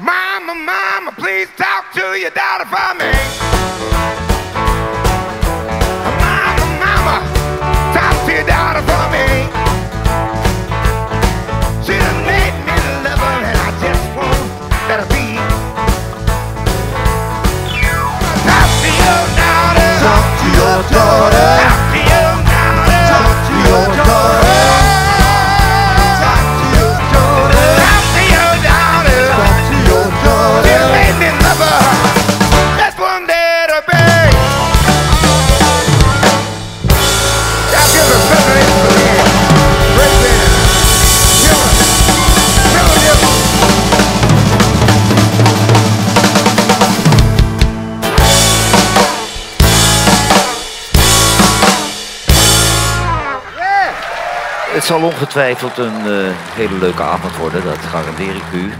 Mama, mama, please talk to your daughter for me. Mama, mama, talk to your daughter for me. She done made me love her and I just won't let be. Talk to your daughter. Talk to your daughter. Het zal ongetwijfeld een eh, hele leuke avond worden, dat garandeer ik u.